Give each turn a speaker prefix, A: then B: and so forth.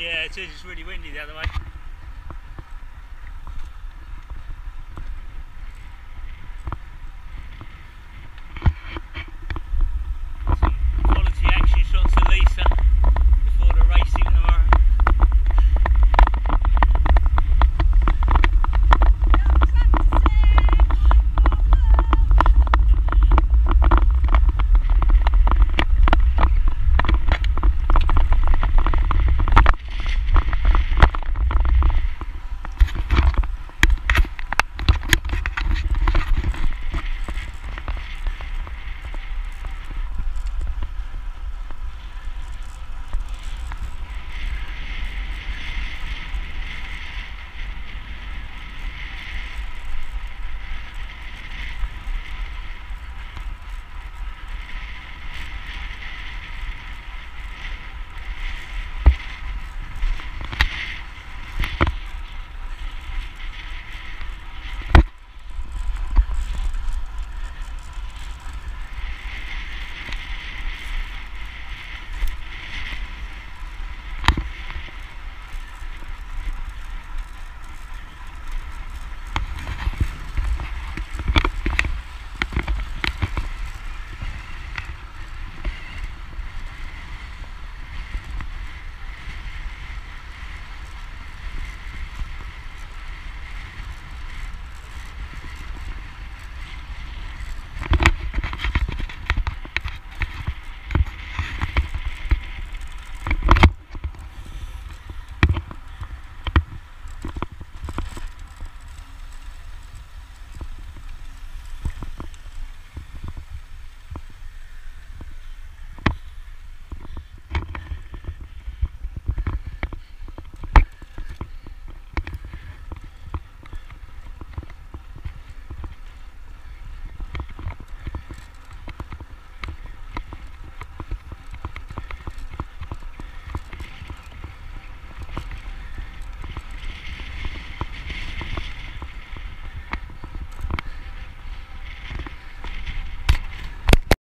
A: Yeah, it is. It's really windy the other way.